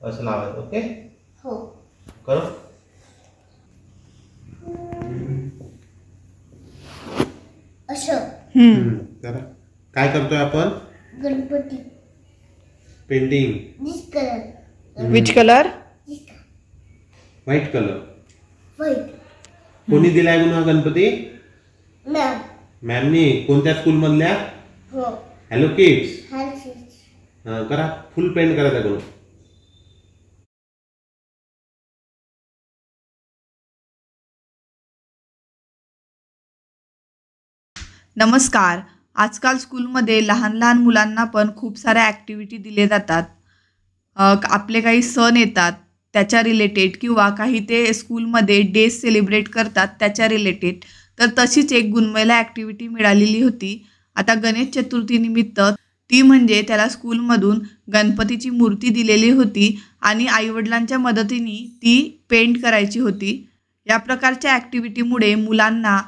असं लावायचं ओके? हो. करो? असं. हम्म. करा. काय करतोय आपण? Ganpati. Painting this colour which colour this white colour white कोणी दिलाय गुन्हा गणपती? मॅम मॅमनी कोणत्या स्कूल मधल्या? हो. हॅलो किड्स हॅलो करा. फुल पेंट करा त्याकडून. नमस्कार. आजकाल स्कूलमध्ये लहान लहान मुलांना पण खूप साऱ्या ॲक्टिव्हिटी दिले जातात. आपले काही सण येतात त्याच्या रिलेटेड किंवा काही ते स्कूलमध्ये डेज सेलिब्रेट करतात त्याच्या रिलेटेड तर तशीच एक गुणमेला ॲक्टिव्हिटी मिळालेली होती. आता गणेश चतुर्थीनिमित्त ती म्हणजे त्याला स्कूलमधून गणपतीची मूर्ती दिलेली होती आणि आईवडिलांच्या मदतीने ती पेंट करायची होती. या प्रकारच्या ॲक्टिव्हिटीमुळे मुलांना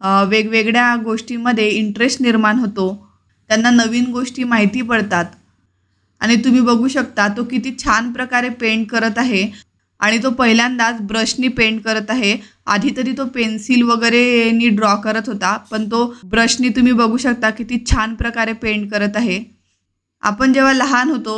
वेगवेगळ्या गोष्टींमध्ये इंटरेस्ट निर्माण होतो. त्यांना नवीन गोष्टी माहिती पडतात. आणि तुम्ही बघू शकता तो किती छान प्रकारे पेंट करत आहे. आणि तो पहिल्यांदाच ब्रशनी पेंट करत आहे. आधी तरी तो पेन्सिल वगैरे नी ड्रॉ करत होता पण तो ब्रशनी तुम्ही बघू शकता किती छान प्रकारे पेंट करत आहे. आपण जेव्हा लहान होतो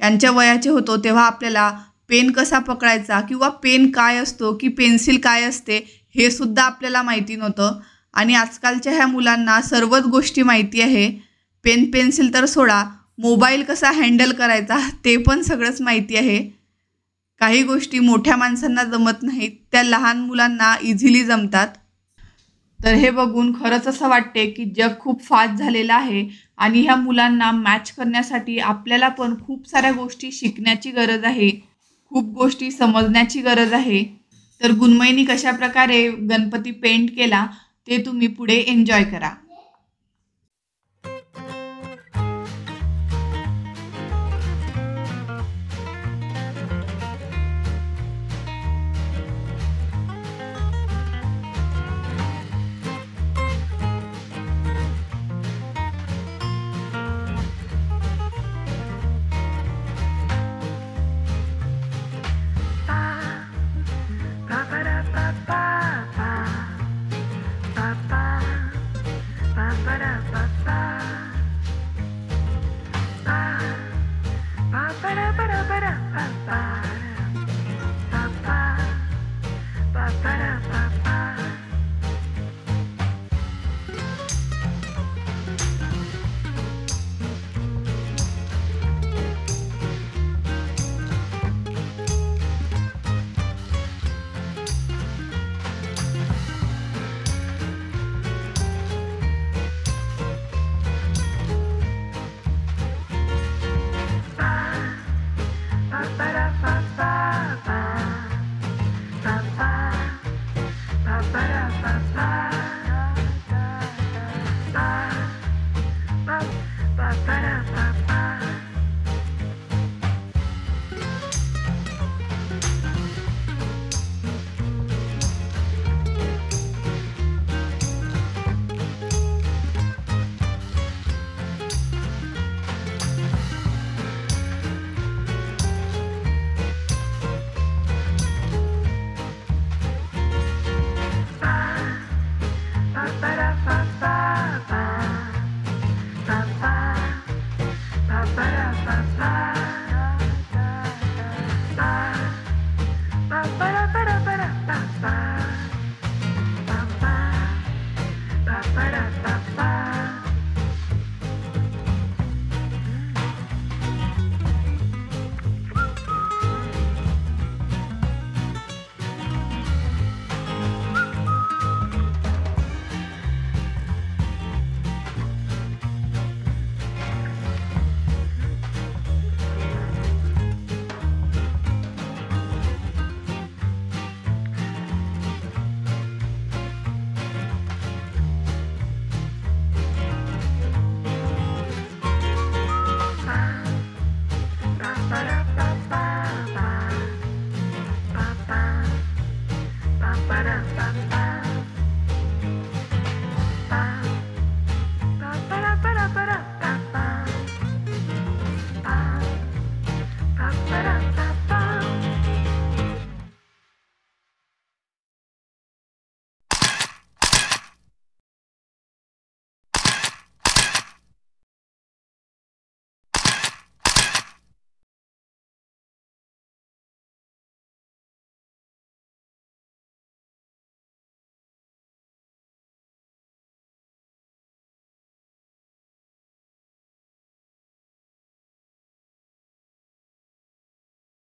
यांच्या वयाचे होतो तेव्हा आपल्याला पेन कसा पकडायचा किंवा पेन काय असतो की पेन्सिल काय असते हे सुद्धा आपल्याला माहिती नव्हतं. आणि आजकालच्या ह्या मुलांना सर्वच गोष्टी माहिती आहे. पेन पेन्सिल तर सोडा. मोबाईल कसा हँडल करायचा ते पण सगळंच माहिती आहे. काही गोष्टी मोठ्या माणसांना जमत नाहीत. त्या लहान मुलांना इझिली जमतात. तर हे बघून खरंच असं वाटते की जग खूप फास्ट झालेलं आहे आणि ह्या मुलांना मॅच करण्यासाठी आपल्याला पण खूप साऱ्या गोष्टी शिकण्याची गरज आहे. खूप गोष्टी समजण्याची गरज आहे. तर गुणमयीनी कशा प्रकारे गणपती पेंट केला ते तुम्ही पुढे एन्जॉय करा. I, I,